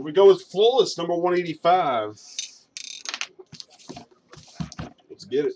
Here we go with Flawless, number 185. Let's get it.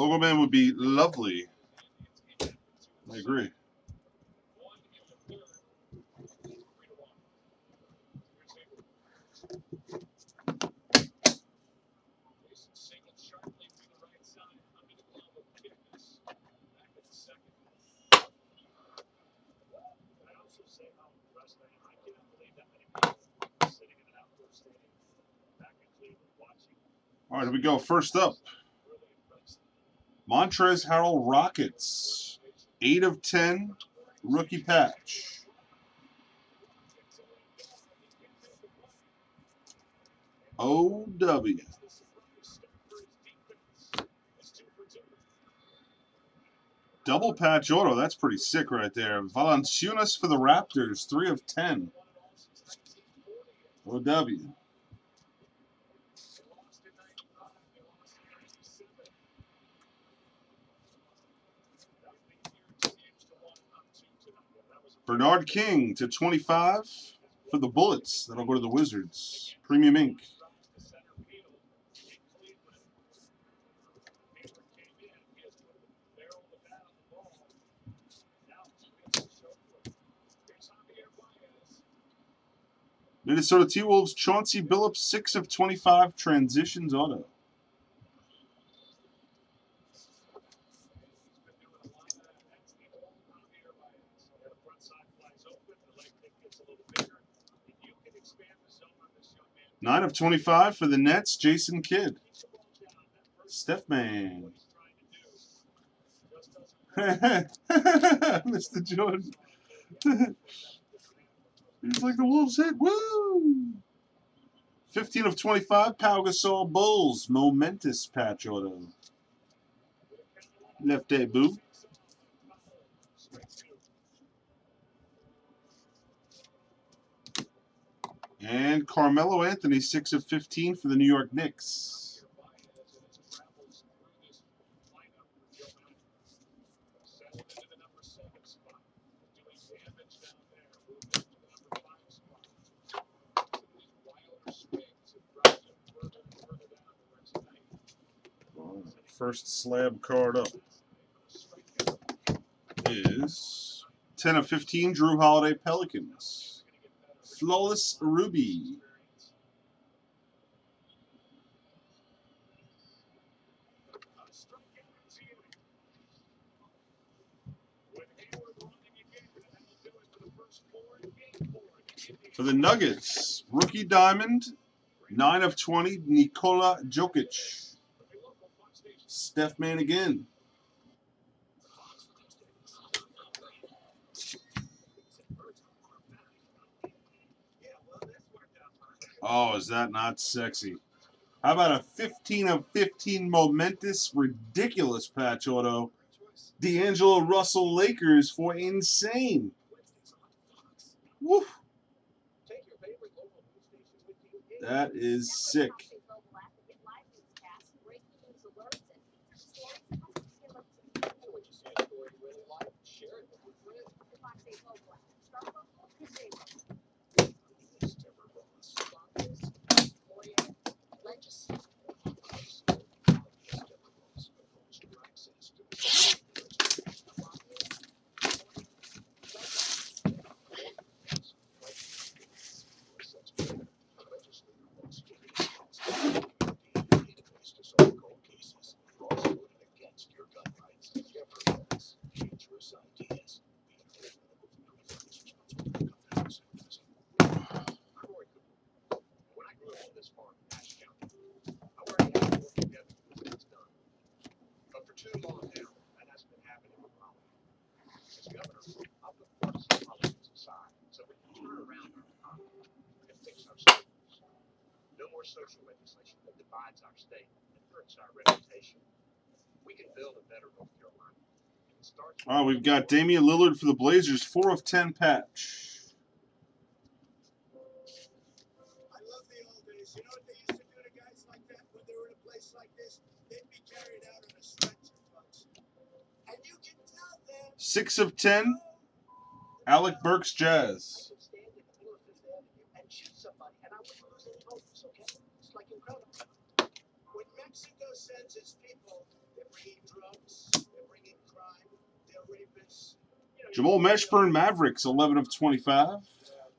Logo man would be lovely. I agree. All right, here we go. First up, Montrezl Harrell Rockets. 8 of 10, rookie patch. OW. Double patch auto. That's pretty sick right there. Valanciunas for the Raptors. 3 of 10. OW. Bernard King to 25 for the Bullets. That'll go to the Wizards. Premium Ink. Minnesota T-Wolves, Chauncey Billups, 6 of 25, transitions auto. Nine of 25 for the Nets, Jason Kidd. Steph Man. Mr. Jordan. He's like the Wolves hit. Woo! 15 of 25, Pau Gasol Bulls. Momentous patch auto. Left day, And Carmelo Anthony, 6 of 15 for the New York Knicks. First slab card up is 10 of 15 Jrue Holiday Pelicans. Flawless Ruby. For the Nuggets, rookie diamond, 9 of 20, Nikola Jokic. Steph Man again. Oh, is that not sexy? How about a 15 of 15 momentous, ridiculous patch auto? D'Angelo Russell Lakers for insane. Woo. That is sick. More social legislation that divides our state and hurts our reputation. We can build a better North Carolina. And it starts Oh, we've got Damian Lillard for the Blazers, 4 of 10 patch. I love the old days. You know bringing of ten, Alec Burks Jazz. Jamal Mashburn Mavericks, 11 of 25. uh,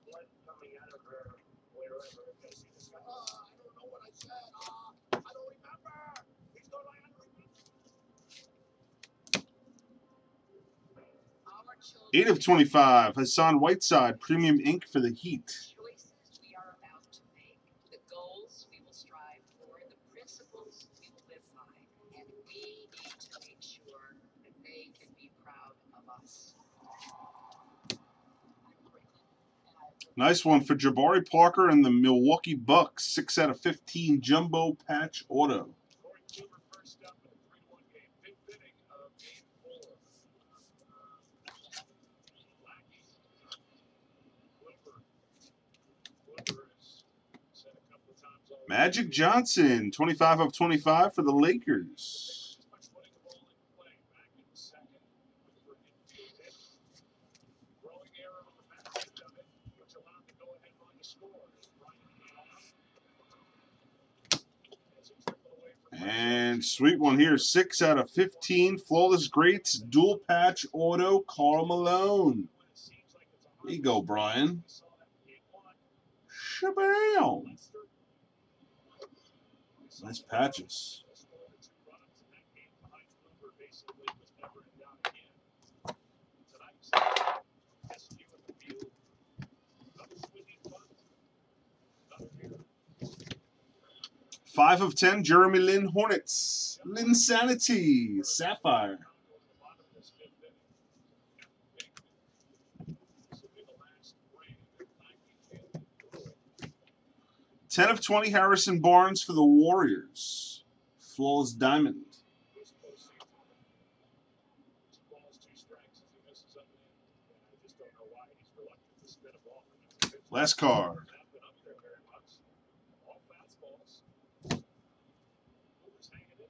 blood coming out of her, wherever. Because he was like, oh, I don't know what I said. Ah, I don't remember. He's going to land with me. 8 of 25, Hassan Whiteside, Premium Ink for the Heat. choices we are about to make, the goals we will strive for, the principles we will live by, and we need to make sure that they can be proud of us. Nice one for Jabari Parker and the Milwaukee Bucks, 6 out of 15 Jumbo Patch Auto. First up in a 3-1 game. Big inning of game four. Lackey. Kluber. Kluber has said a couple of times already. Magic Johnson, 25 of 25 for the Lakers. Just by putting the ball in play back in the second. Kluber infield hit. Throwing error on the back end of it, which allowed the go-ahead run to score. Bryant came off. As he dribbled away from And sweet one here, 6 out of 15 Flawless Greats, Dual Patch Auto, Karl Malone. There you go, Brian. Shabam! Nice patches. Five of ten, Jeremy Lin Hornets. Linsanity, Sapphire. Ten of twenty, Harrison Barnes for the Warriors. Flawless Diamond. Last card.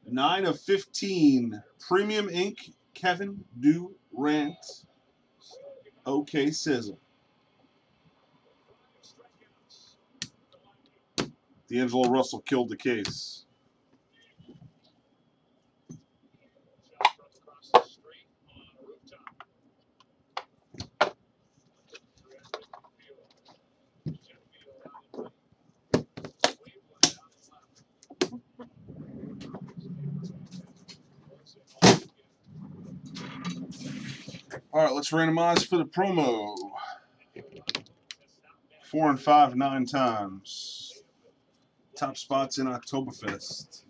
Nine of fifteen, Premium Ink, Kevin Durant. OK Sizzle. D'Angelo Russell killed the case. All right, let's randomize for the promo. Four and five, nine times. Top spots in Oktoberfest.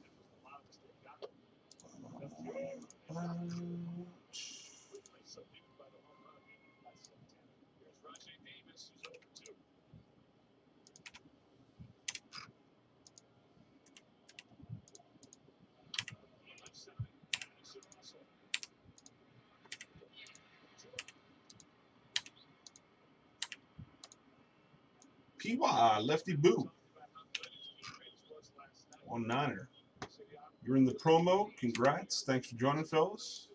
PY, Lefty Boo on Niner. You're in the promo. Congrats. Thanks for joining, fellas.